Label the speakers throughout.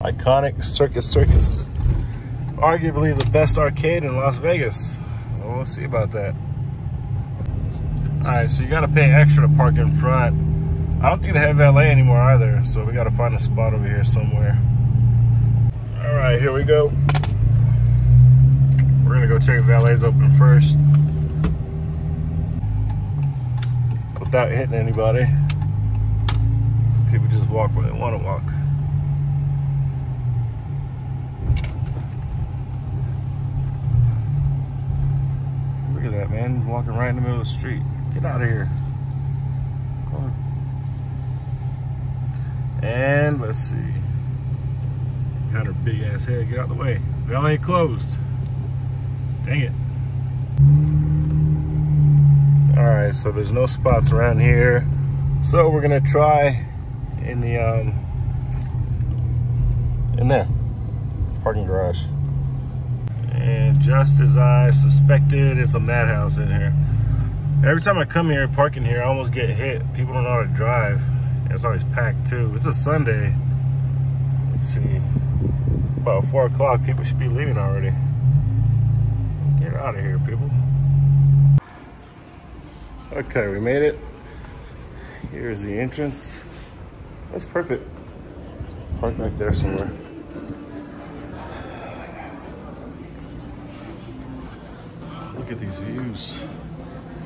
Speaker 1: Iconic Circus Circus. Arguably the best arcade in Las Vegas. Well, see about that. All right, so you gotta pay extra to park in front. I don't think they have valet anymore either, so we gotta find a spot over here somewhere. All right, here we go. We're gonna go check valet's open first. Without hitting anybody. People just walk where they wanna walk. Look at that, man. Walking right in the middle of the street. Get out of here. And let's see. Got her big ass head. Get out of the way. Valet closed. Dang it. Alright, so there's no spots around here. So we're gonna try in the um in there. Parking garage. And just as I suspected, it's a madhouse in here. Every time I come here, parking here, I almost get hit. People don't know how to drive. It's always packed too. It's a Sunday. Let's see. About four o'clock, people should be leaving already. Get out of here, people. Okay, we made it. Here's the entrance. That's perfect. Park right there somewhere. Look at these views.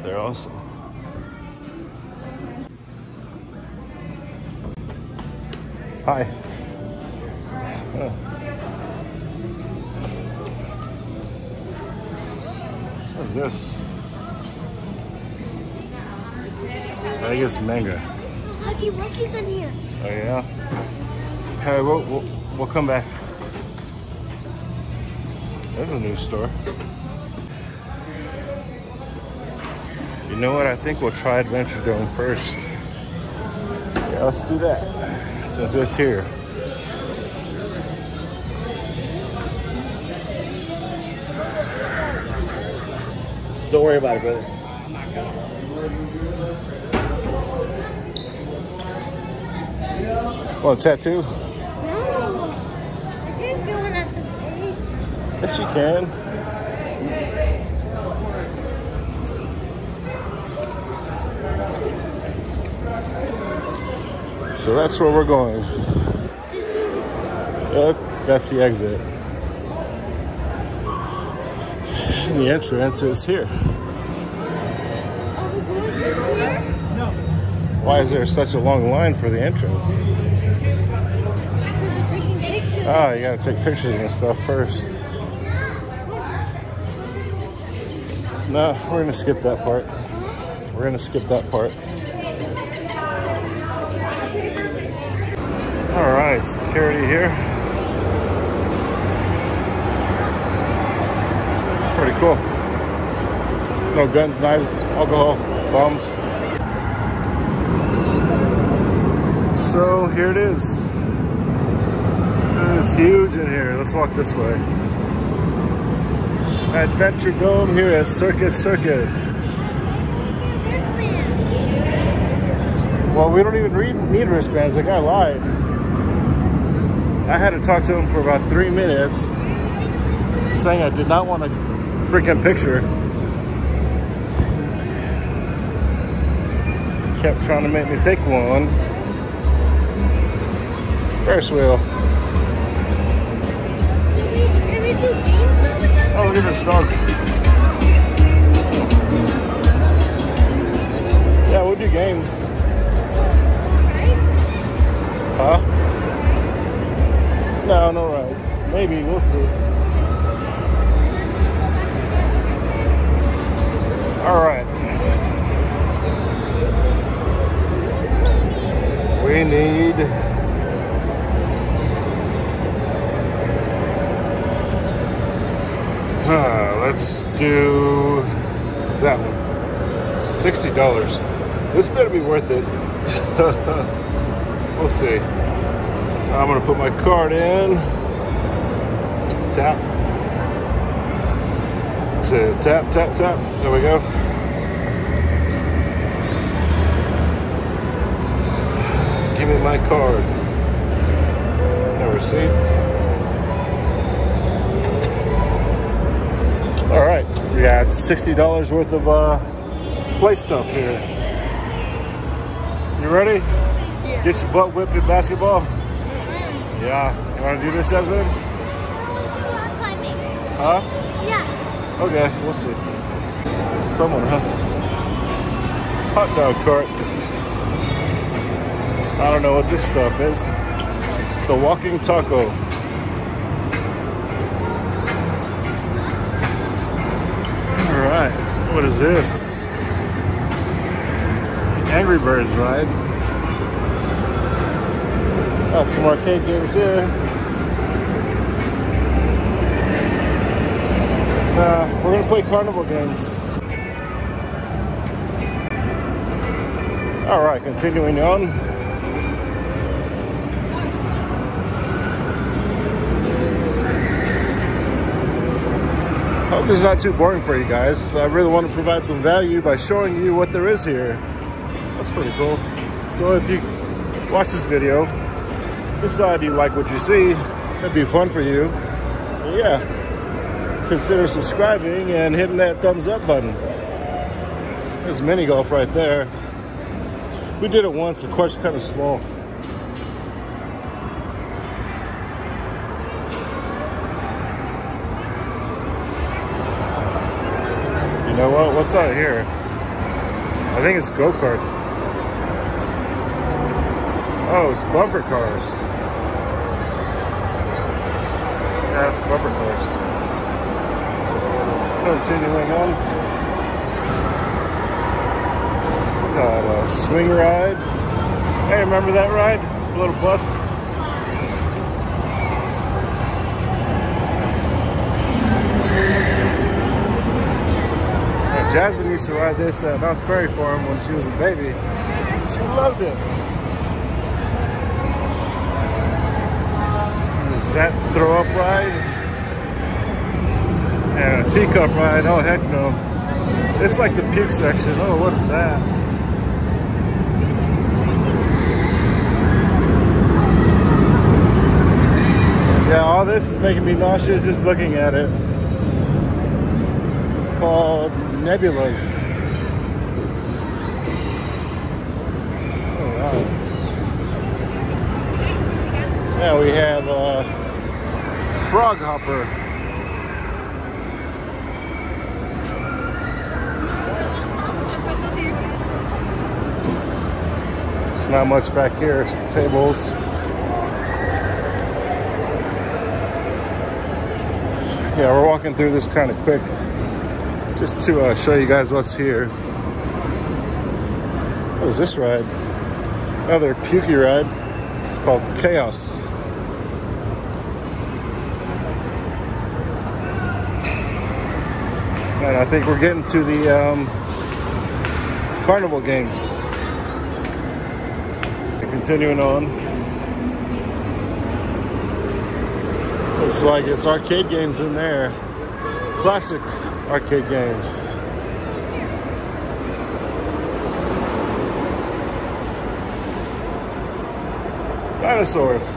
Speaker 1: They're awesome. Hi. What is this? I think it's manga.
Speaker 2: Huggy Wuggy's in here.
Speaker 1: Oh yeah. Hey, we'll, we'll we'll come back. There's a new store. You know what? I think we'll try Adventure Dome first. Yeah, let's do that. Since it's here.
Speaker 3: Don't worry about it, brother.
Speaker 1: Well, a tattoo?
Speaker 2: No. I can't do it at the base.
Speaker 1: Yes, you can. So that's where we're going. Yep, that's the exit. And the entrance is here. Why is there such a long line for the entrance? Ah, you gotta take pictures and stuff first. No, we're gonna skip that part. We're gonna skip that part. All right, security here. Pretty cool. No guns, knives, alcohol, bombs. So here it is. Uh, it's huge in here. Let's walk this way. Adventure Dome here at Circus Circus. Well, we don't even read, need wristbands. The guy lied. I had to talk to him for about three minutes, saying I did not want a freaking picture. Kept trying to make me take one. Ferris wheel. Oh, look at this dog. Yeah, we'll do games. Huh? No, no rides. Maybe, we'll see. All right. We need let's do that one. $60. This better be worth it. we'll see. I'm gonna put my card in. Tap. So tap, tap, tap. There we go. Give me my card. Never seat. All right, we got $60 worth of uh, play stuff here. You ready?
Speaker 2: Yeah.
Speaker 1: Get your butt whipped in basketball? Yeah. You want to do this, Jasmine?
Speaker 2: Rock climbing.
Speaker 1: Huh?
Speaker 2: Yeah.
Speaker 1: Okay, we'll see. Someone, huh? Hot dog cart. I don't know what this stuff is. The walking taco. All right, what is this? Angry Birds ride. Got some arcade games here. Uh, we're gonna play carnival games. All right, continuing on. Hope this is not too boring for you guys. I really want to provide some value by showing you what there is here. That's pretty cool. So if you watch this video, decide you like what you see, it'd be fun for you. Yeah, consider subscribing and hitting that thumbs up button. There's mini golf right there. We did it once, the court's kind of small. You know what? What's out here? I think it's go karts. Oh, it's bumper cars. It's bumper cars. Continuing on. Got a swing ride. Hey, remember that ride? A little bus. Jasmine used to ride this at Knott's Berry Farm when she was a baby. She loved it. That throw up ride? And a teacup ride? Oh, heck no. It's like the puke section. Oh, what is that? Yeah, all this is making me nauseous just looking at it. It's called Nebulaz. Yeah, we have uh, Frog Hopper. It's not much back here. Some tables. Yeah, we're walking through this kind of quick just to uh, show you guys what's here. What is this ride? Another pukey ride. It's called Chaos. And I think we're getting to the um, carnival games. Continuing on. Looks like it's arcade games in there. Classic arcade games. Dinosaurs.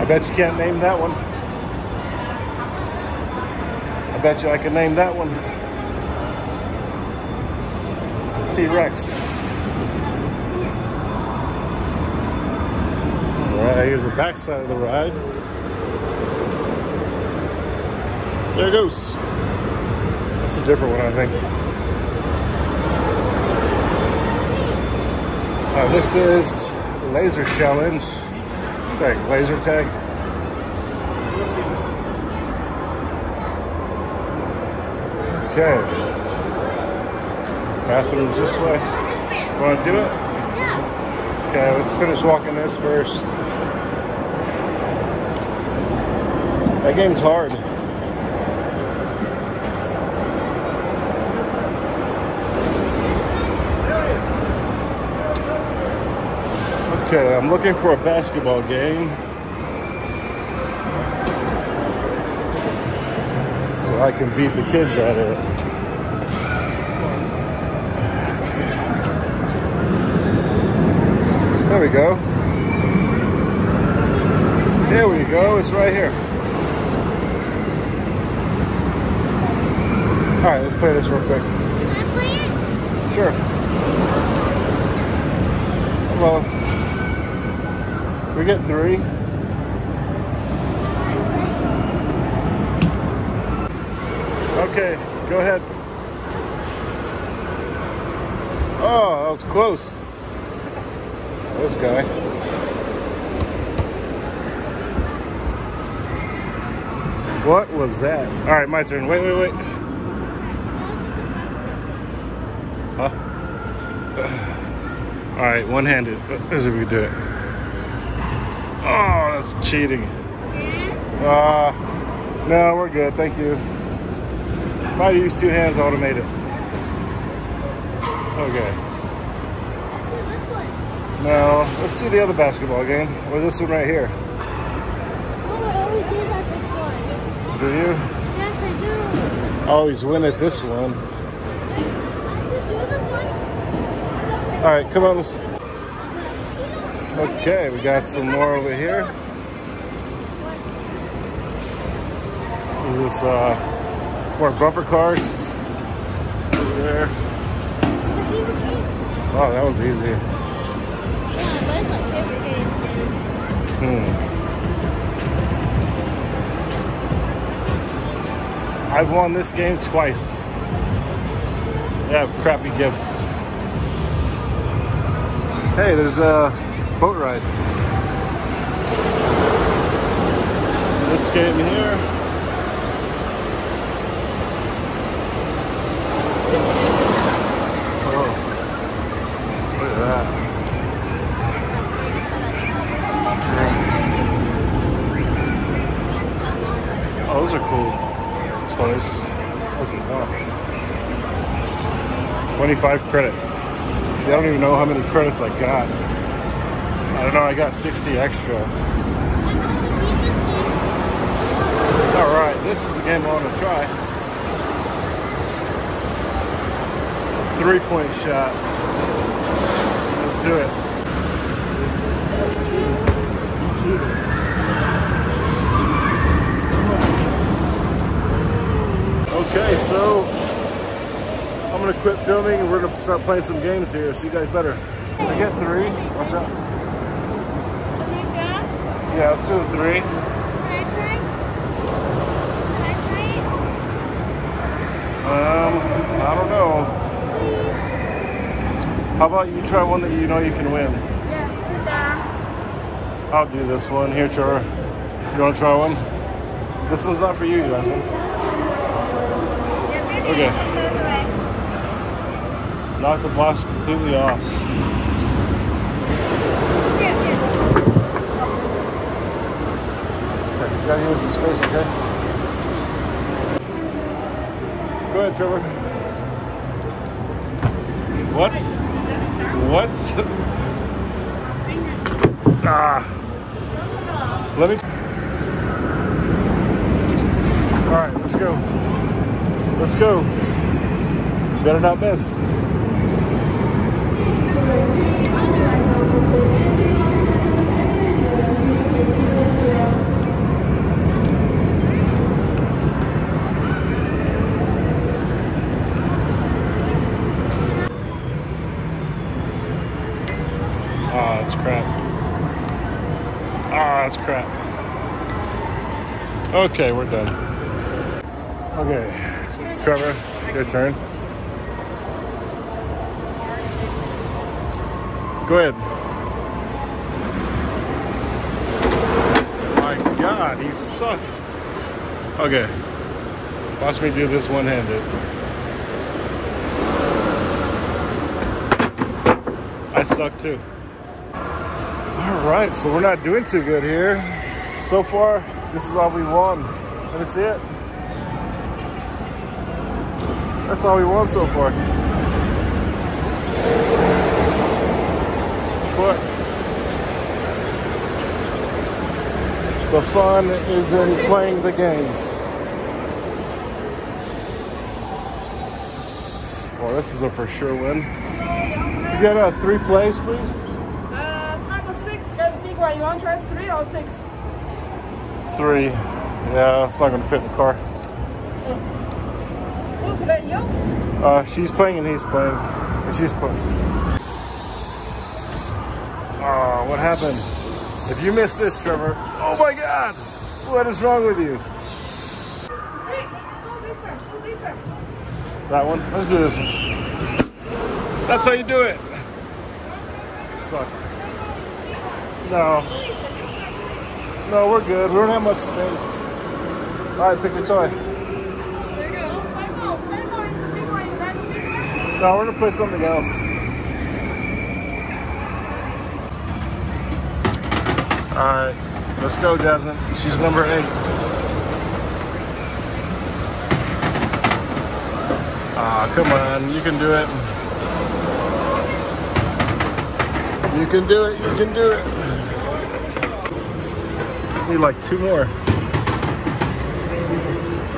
Speaker 1: I bet you can't name that one. I bet you I can name that one. It's a T-Rex. All right, here's the backside of the ride. There it goes. That's a different one, I think. Uh, this is Laser Challenge. Sorry, laser tag. Okay. Bathroom's this way. Want to do it? Yeah. Okay, let's finish walking this first. That game's hard. Okay, I'm looking for a basketball game. I can beat the kids at it. There we go. There we go. It's right here. All right, let's play this real quick.
Speaker 2: Can I play it?
Speaker 1: Sure. Well, we get three. Okay, go ahead. Oh, that was close. This guy. What was that? All right, my turn. Wait, wait, wait. Huh? All right, one-handed. As if we do it. Oh, that's cheating. Uh, no, we're good. Thank you. If I'd used two hands, I would have made it. Okay. No, let's do the other basketball game, or this one right here.
Speaker 2: I use.
Speaker 1: Do you?
Speaker 2: Yes, I do.
Speaker 1: Always win at.
Speaker 2: I this one.
Speaker 1: All right, come on. Okay, we got some more over here. Is this uh, more bumper cars? Over there.
Speaker 2: The favorite game.
Speaker 1: Oh, that was easy.
Speaker 2: Yeah, that's my favorite game.
Speaker 1: Hmm. I've won this game twice. Yeah, crappy gifts. Hey, there's a boat ride. This game here. Oh, look at that. Oh, those are cool toys. What's it cost? 25 credits. See, I don't even know how many credits I got. I don't know, I got 60 extra. Alright, this is the game I want to try. Three point shot. Let's do it. Okay, so I'm gonna quit filming and we're gonna start playing some games here. See you guys later. I get three. Watch out. Yeah, let's do the three.
Speaker 2: Can I try? Can I try
Speaker 1: Um, I don't know.
Speaker 2: Please.
Speaker 1: How about you try one that you know you can win?
Speaker 2: Yeah.
Speaker 1: I'll do this one. Here, Trevor. You want to try one? This one's not for you, you last one. Okay. Knock the box completely off. Okay, you gotta use the space, okay? Go ahead, Trevor. What? What? ah. Let me. All right, let's go. Let's go. Better not miss. Ah, that's crap. Ah, that's crap. Okay, we're done. Okay, Trevor, your turn. Go ahead. My God, you suck. Okay, watch me do this one-handed. I suck too. All right, so we're not doing too good here. So far, this is all we won. Let me see it. That's all we want so far. But the fun is in playing the games. Well, this is a for sure win. You got uh, three plays, please?
Speaker 4: Uh,
Speaker 2: one. You want to try three or six?
Speaker 1: Three. Yeah, it's not gonna fit in the car. Uh, she's playing and he's playing. And she's playing. Oh, what happened? If you missed this, Trevor, oh my God, what is wrong with you?
Speaker 2: Six. Go this side. Go this side.
Speaker 1: That one. Let's do this one. That's how you do it. Suck. No. No, we're good. We don't have much space. All right, pick your toy.
Speaker 2: There you go. Five more. Five more in the big one. You like the big one?
Speaker 1: No, we're gonna play something else. All right, let's go, Jasmine. She's number eight. Ah, come on, you can do it. You can do it. You can do it. Need like two more.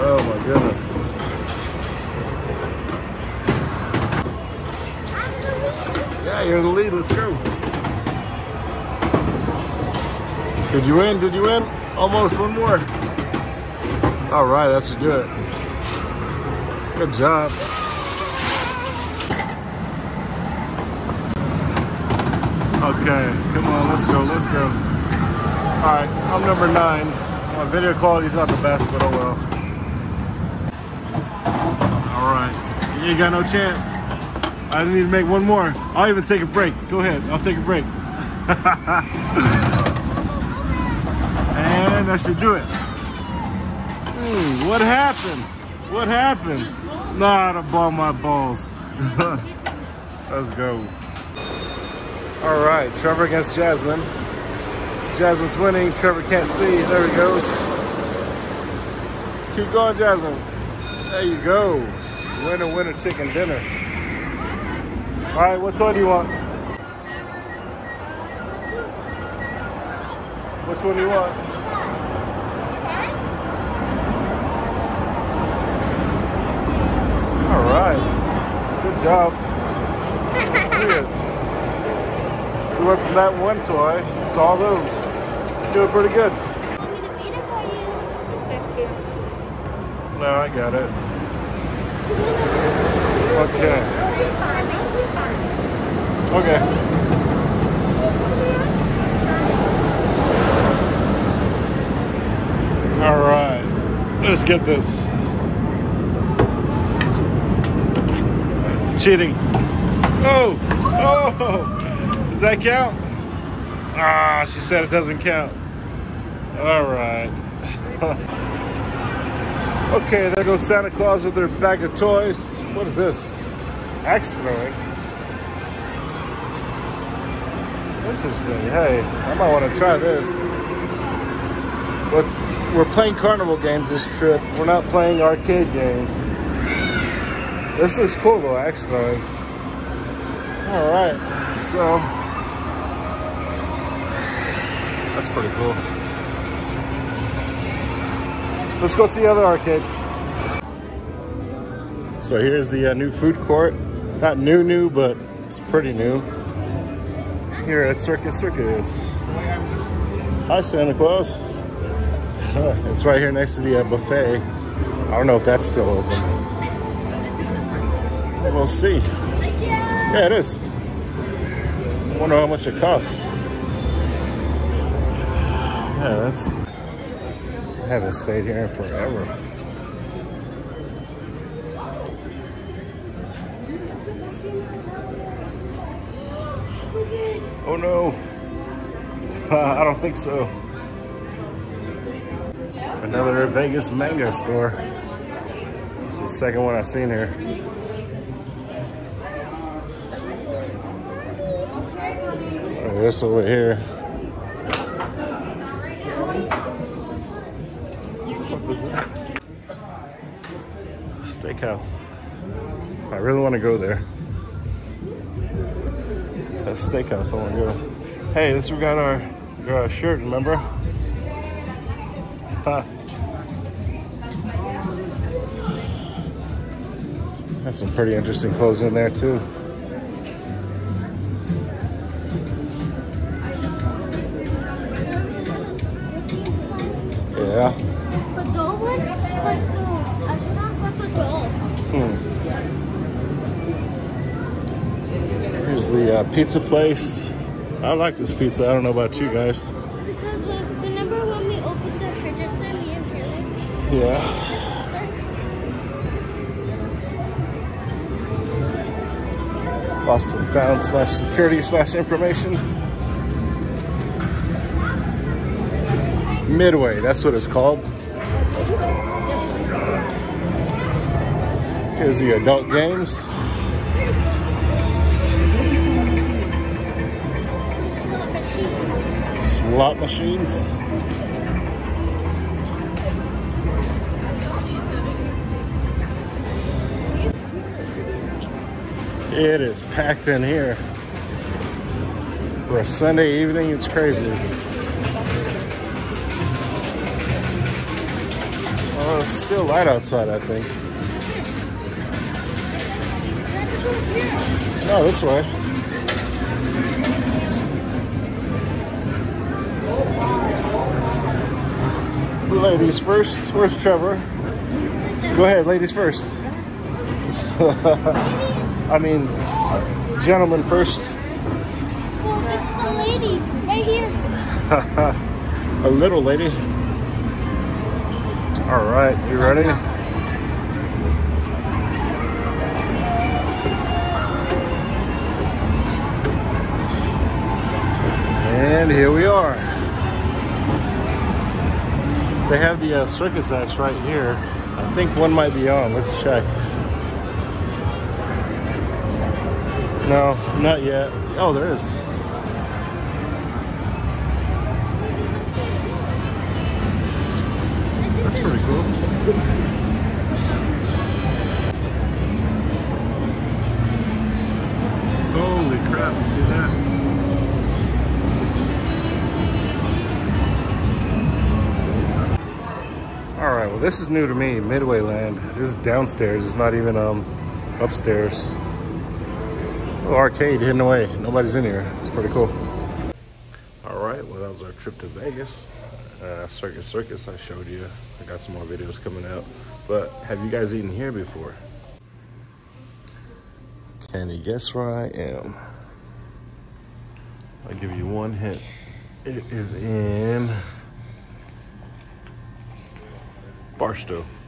Speaker 1: Oh my goodness. Yeah, you're the lead. Let's go. Did you win? Did you win? Almost one more. All right, that should do it. Good job. Okay, come on, let's go, let's go. All right, I'm number nine. My video quality's not the best, but oh well. All right, you ain't got no chance. I just need to make one more. I'll even take a break. Go ahead. I'll take a break. and that should do it. Hmm, what happened? What happened? Nah, to ball my balls. Let's go. All right, Trevor against Jasmine. Jasmine's winning. Trevor can't see. There he goes. Keep going, Jasmine. There you go. Winner, winner, chicken dinner. All right, what toy do you want? Which one do you want? All right, good job. Good. We went from that one toy to all those. Doing pretty good. No, I got it. Okay. Okay. All right. Let's get this. Cheating. Oh! Oh! Does that count? Ah, she said it doesn't count. All right. Okay, there goes Santa Claus with their bag of toys. What is this? Accidentally. Interesting. Hey, I might want to try this. But we're playing carnival games this trip. We're not playing arcade games. This looks cool though, actually. All right, so that's pretty cool. Let's go to the other arcade. So here's the uh, new food court. Not new, new, but it's pretty new. Here at Circus Circus. Hi, Santa Claus. it's right here next to the uh, buffet. I don't know if that's still open. We'll see. Yeah, it is. I wonder how much it costs. Yeah, that's I haven't stayed here in Oh no. I don't think so. Another Vegas manga store. It's the second one I've seen here. Oh, this over here. What is that? Steakhouse. I really want to go there steakhouse I want to go. Hey, this we got our, our shirt, remember? That's some pretty interesting clothes in there too. Yeah. Uh, pizza place. I like this pizza. I don't know about you guys.
Speaker 4: Because when, remember when we opened the me and Taylor?
Speaker 1: Yeah. Lost and found slash security slash information. Midway, that's what it's called. Here's the adult games.
Speaker 4: Slot
Speaker 1: machines. It is packed in here. For a Sunday evening, it's crazy. Oh, it's still light outside, I think. No, this way. Ladies first. Where's Trevor? Go ahead, ladies first. I mean, gentlemen first.
Speaker 4: Well, this is a lady right here.
Speaker 1: A little lady. All right, you ready? And here we are. They have the uh, circus acts right here. I think one might be on. Let's check. No, not yet. Oh, there is. That's pretty cool. Holy crap, you see that? Right, well, this is new to me, Midway Land. This is downstairs. It's not even um upstairs. Little arcade hidden away. Nobody's in here. It's pretty cool. All right, well, that was our trip to Vegas. Uh, Circus Circus, I showed you. I got some more videos coming out. But have you guys eaten here before? Can you guess where I am? I'll give you one hint. It is in Barstow.